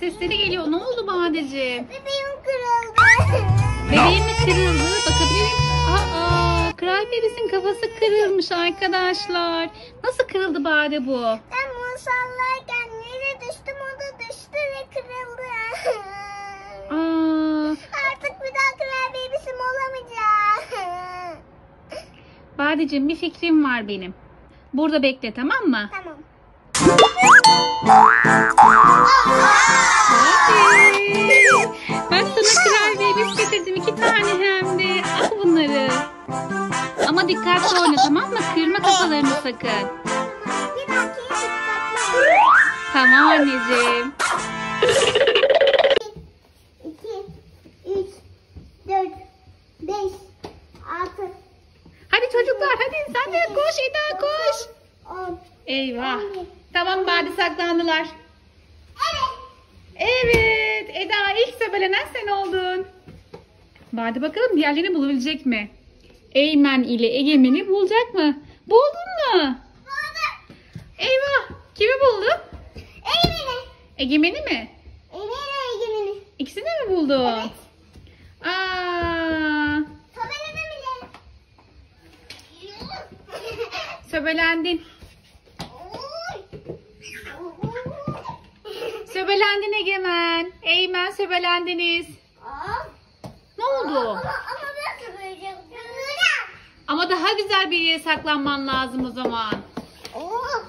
sesleri geliyor. Ne oldu Badeciğim? Bebeğim kırıldı. Bebeğim mi kırıldı? Bakabilir miyim? Aa, Kral Bebes'in kafası kırılmış arkadaşlar. Nasıl kırıldı Bade bu? Ben bunu sallarken yere düştüm o da düştü ve kırıldı. Aa, Artık bir daha kral bebesim olamayacağım. Badeciğim bir fikrim var benim. Burada bekle tamam mı? Tamam. Getirdim. iki tane hem de. Al bunları. Ama dikkatli oyna tamam mı? Kırma kafalarını sakın. Tamam anneciğim. 2, 3, 4, 5, 6, Hadi çocuklar hadi sen koş Eda koş. 10. Eyvah. Tamam Bade saklandılar. Evet. Eda ilk söbelenen sen oldun. Bade bakalım diğerlerini bulabilecek mi? Eymen ile Egemen'i bulacak mı? Buldun mu? Buldum. Eyvah. Kimi buldun? Eğmeni. Egemen'i mi? Eğmeni eğmeni. İkisini mi buldun? Evet. Aa, söbelendin. Söbelendin Egemen. Eymen söbelendiniz. Aa, oldu? Ama, daha güzel bir yere saklanman lazım o zaman. Oo.